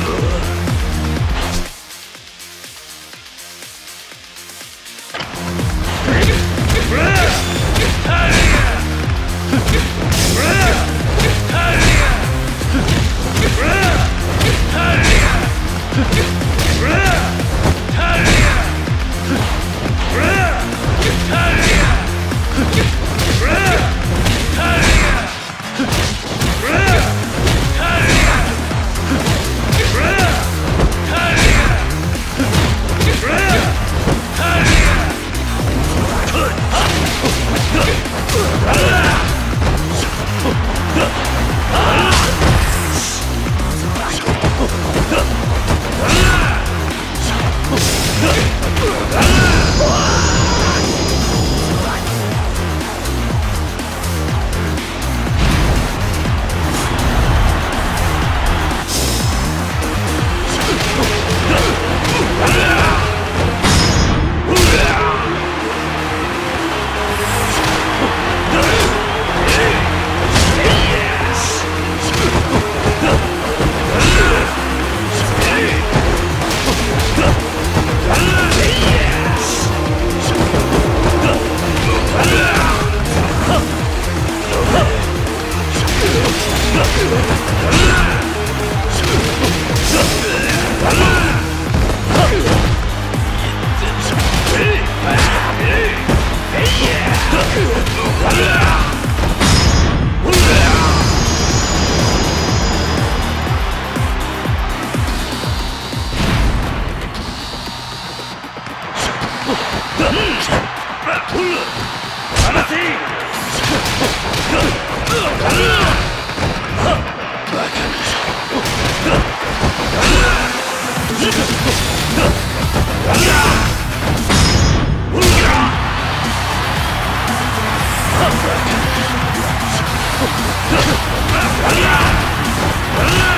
Ugh. Yeah!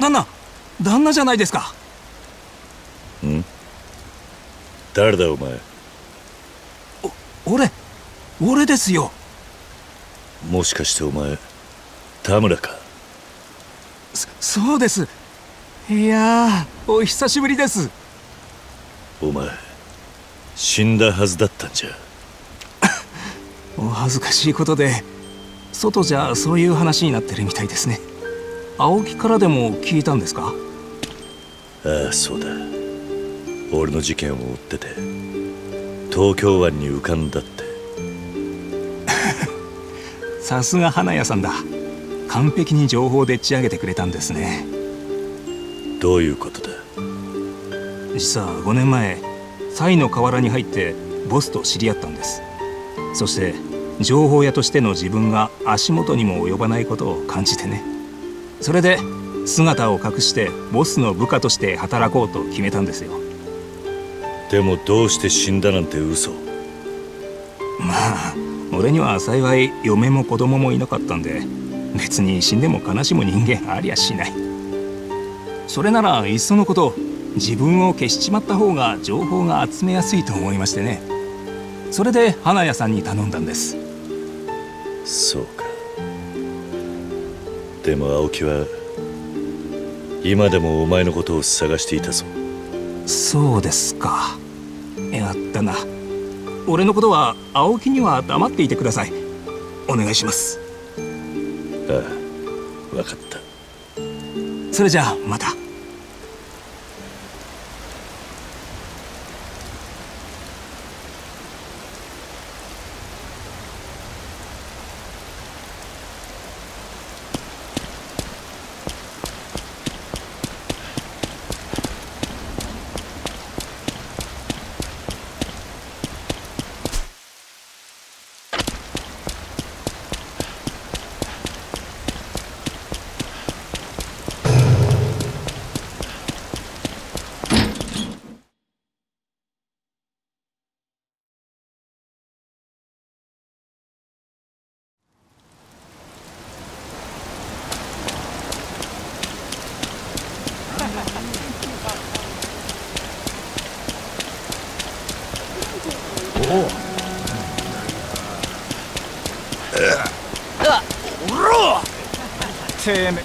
旦那旦那じゃないですか。ん？誰だお前？お俺俺ですよ。もしかしてお前田村か？そそうです。いやーお久しぶりです。お前死んだはずだったんじゃ。お恥ずかしいことで外じゃそういう話になってるみたいですね青木からでも聞いたんですか？ああそうだ。俺の事件を追ってて。東京湾に浮かんだって。さすが花屋さんだ。完璧に情報でっち上げてくれたんですね。どういうことだ？実は5年前サイの河原に入ってボスと知り合ったんです。そして情報屋としての自分が足元にも及ばないことを感じてねそれで姿を隠してボスの部下として働こうと決めたんですよ。でもどうして死んだなんて嘘。まあ俺には幸い嫁も子供もいなかったんで別に死んでも悲しむ人間ありゃしない。それならいっそのこと自分を消しちまった方が情報が集めやすいと思いましてね。それで花屋さんに頼んだんです。そうかでも青木は今でもお前のことを探していたぞ。そうですか。やったな。俺のことは青木には黙っていてください。お願いします。ああ分かった。それじゃあまたてめ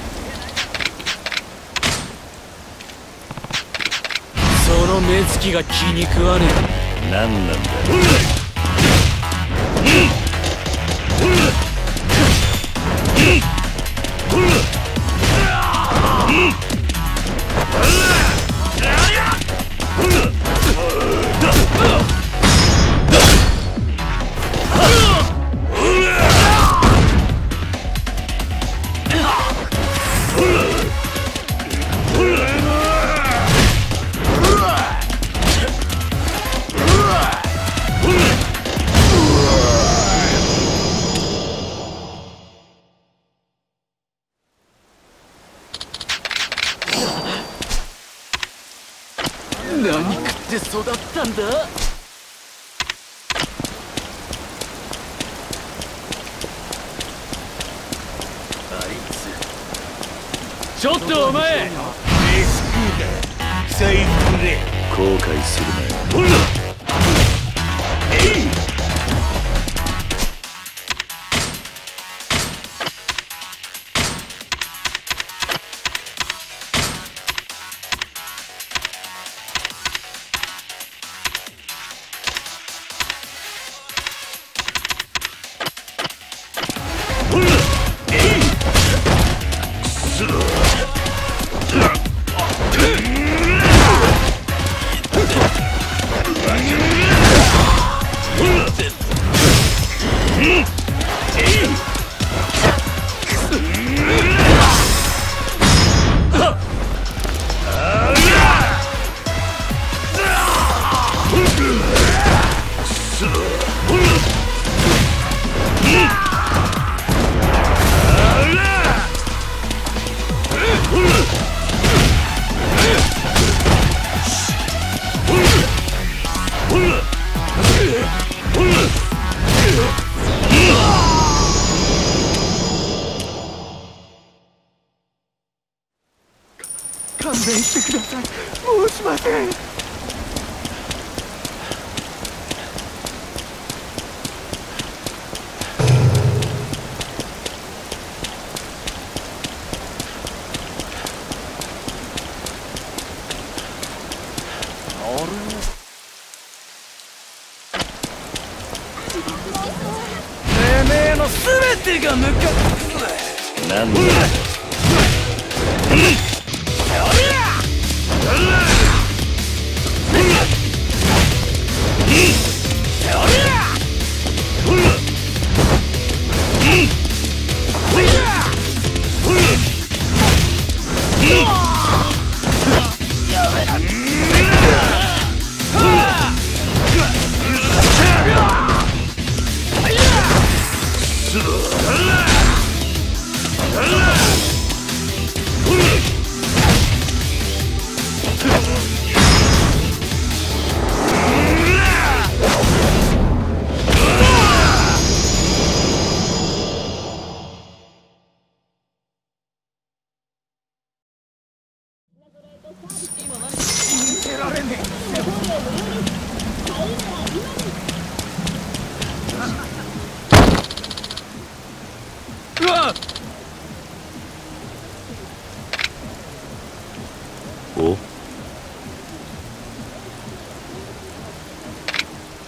その目つきが気に食わね何なんだえちょっとお前。後悔するなよ。し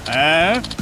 え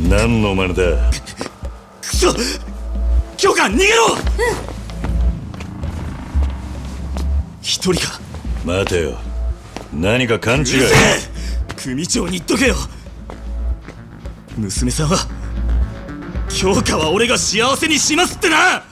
何の真似だ？くそ！許可逃げろ！一人か。待てよ。何か勘違い？組長に言っとけよ！娘さんは強化は俺が幸せにしますってな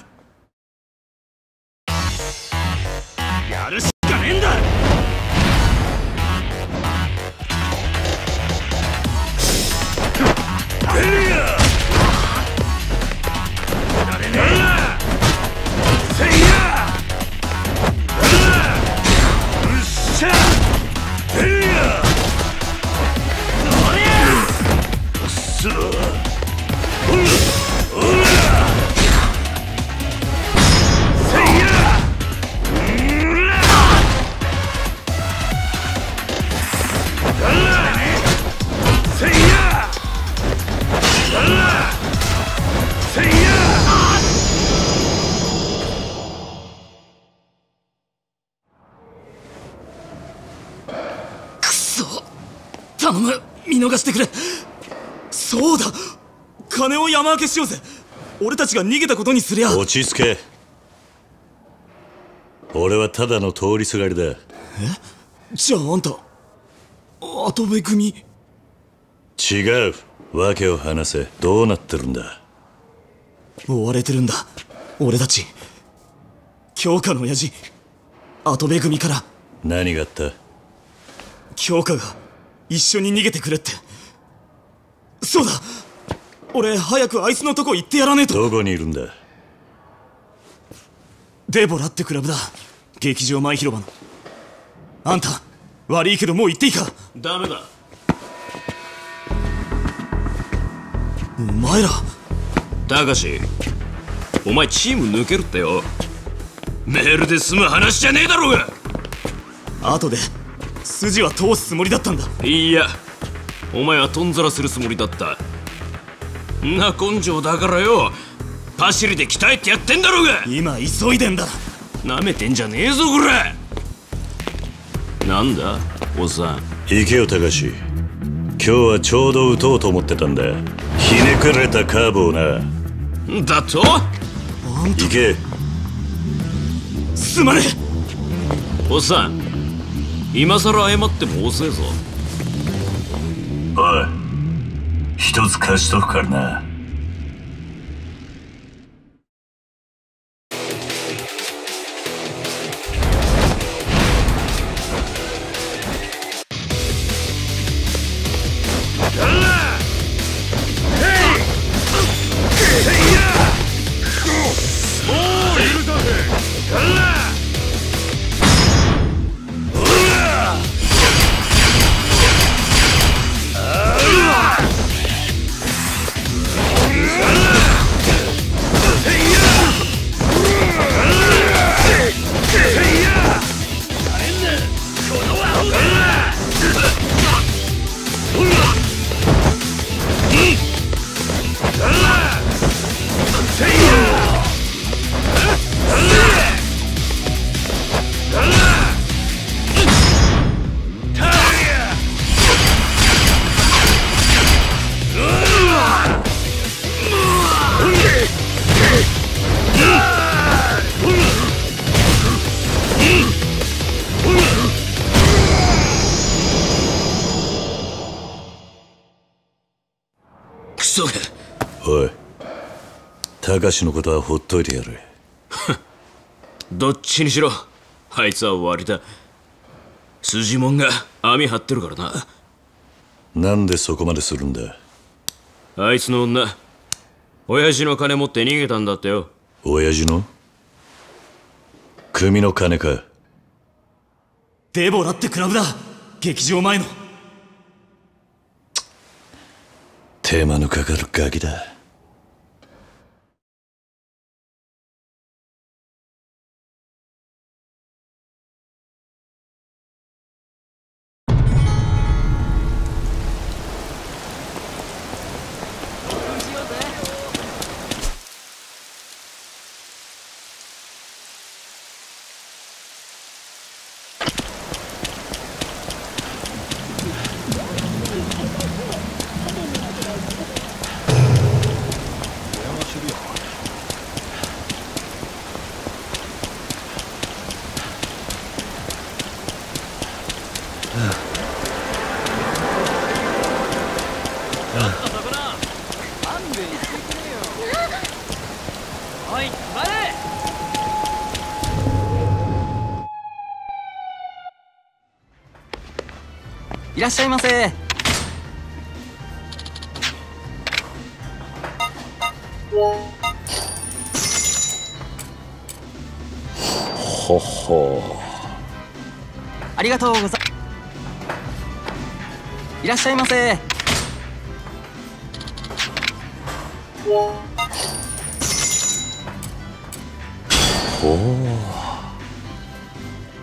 山分けしようぜ。俺たちが逃げたことにすりゃ。落ち着け。俺はただの通りすがりだ。じゃああんた後部組？違う。訳を話せ。どうなってるんだ？追われてるんだ。俺たち。京花の親父。後部組から。何があった？京花が一緒に逃げてくれって。そうだ俺早くあいつのとこ行ってやらねえと。どこにいるんだ？デボラってクラブだ。劇場前広場の。あんた悪いけどもう行っていいか？ダメだ。お前ら。たかしお前チーム抜けるってよ。メールで済む話じゃねえだろうが。後で筋は通すつもりだったんだ。いや。お前はとんざらするつもりだったんな根性だからよ。パシリで鍛えてやってんだろうが。今急いでんだ。なめてんじゃねえぞこら。なんだおっさん。行けよ高志今日はちょうど打とうと思ってたんだ。ひねくれたカーブをな。だと？行け。すまねおっさん今さら謝っても遅えぞ。おい一つ貸しとくからな。高志のことはほっといてやる。どっちにしろあいつは終わりだ筋もんが網張ってるからな。なんでそこまでするんだ？あいつの女親父の金持って逃げたんだってよ。親父の？組の金か？デボラってクラブだ。劇場前の。手間のかかるガキだらっしゃいませ。ほほ。ありがとうございらっしゃいませ。ほ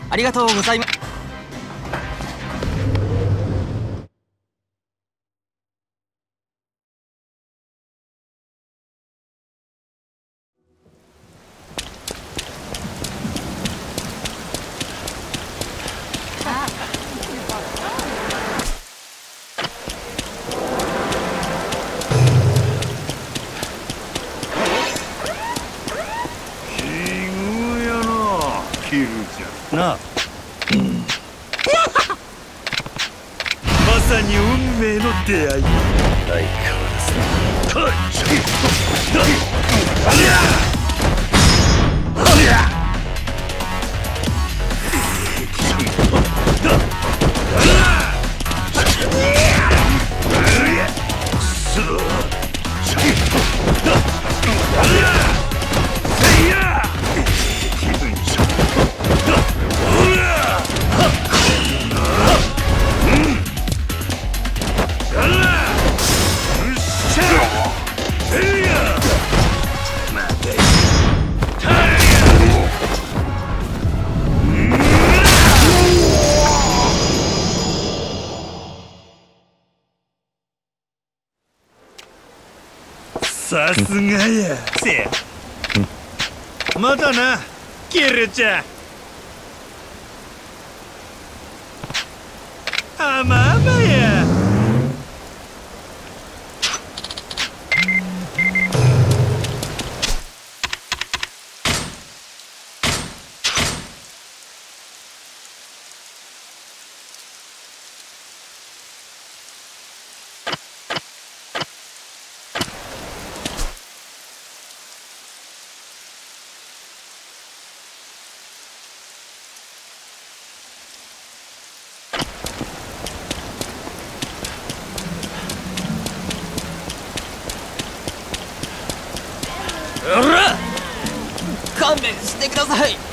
ありがとうございますキルちゃんあまあまや勘弁してください。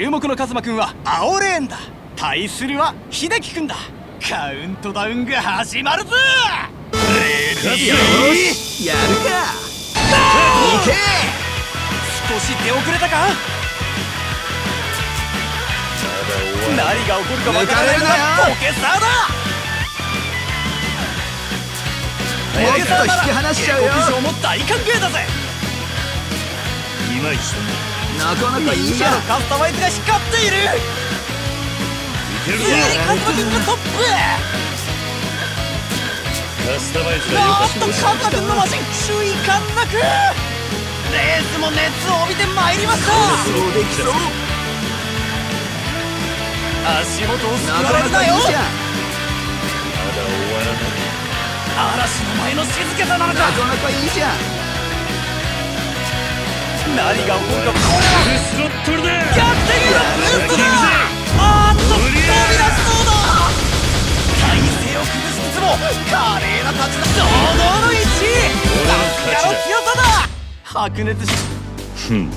注目のカズマくんは青レーンだ。対するは秀樹くんだ。カウントダウンが始まるぞ!レディー!やるか!行け!少し出遅れたか?何が起こるか分からないのがポケサーだ!もっと引き離しちゃうよ!下克上も大歓迎だぜ!いまいちなかなかいいみんじゃなんのカスタマイズが光っている。いけるぞカトップカスタマイズが良あかっーっとカのマシン首位陥落レースも熱を帯びてまいりました。そうできそう足元をわれるなよ。まだ終わらない。嵐の前の静けさなのか。なかなかいいじゃん何が起こるか。これはスロットルだ逆転へのブーストだあーっと飛び出しそうだ体勢を崩しつつも華麗な立ちだ堂々の1位さすがの強さだ。白熱し。ふん